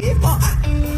people.